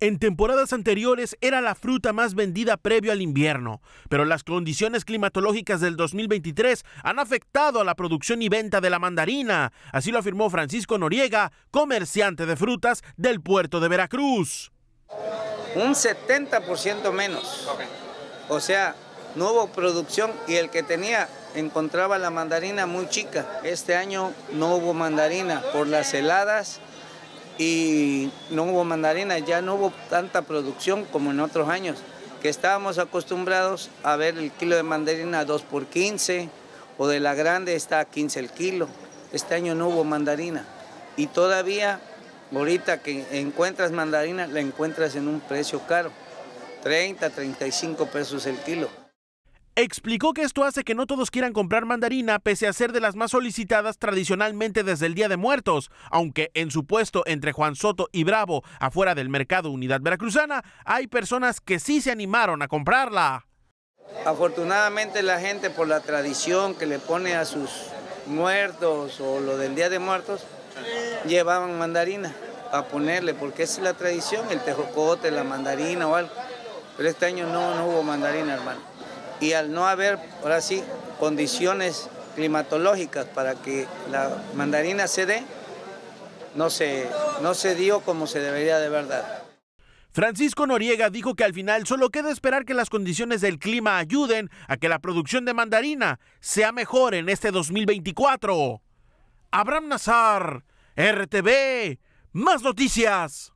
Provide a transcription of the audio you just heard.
En temporadas anteriores era la fruta más vendida previo al invierno, pero las condiciones climatológicas del 2023 han afectado a la producción y venta de la mandarina. Así lo afirmó Francisco Noriega, comerciante de frutas del puerto de Veracruz. Un 70% menos. O sea, no hubo producción y el que tenía encontraba la mandarina muy chica. Este año no hubo mandarina por las heladas y no hubo mandarina, ya no hubo tanta producción como en otros años, que estábamos acostumbrados a ver el kilo de mandarina 2 por 15 o de la grande está a 15 el kilo. Este año no hubo mandarina y todavía ahorita que encuentras mandarina la encuentras en un precio caro, 30, 35 pesos el kilo. Explicó que esto hace que no todos quieran comprar mandarina pese a ser de las más solicitadas tradicionalmente desde el Día de Muertos, aunque en su puesto entre Juan Soto y Bravo, afuera del mercado Unidad Veracruzana, hay personas que sí se animaron a comprarla. Afortunadamente la gente por la tradición que le pone a sus muertos o lo del Día de Muertos, llevaban mandarina a ponerle, porque es la tradición, el tejocote, la mandarina o algo. Pero este año no, no hubo mandarina, hermano y al no haber, ahora sí, condiciones climatológicas para que la mandarina se dé, no se, no se dio como se debería de verdad. Francisco Noriega dijo que al final solo queda esperar que las condiciones del clima ayuden a que la producción de mandarina sea mejor en este 2024. Abraham Nazar, RTV, más noticias.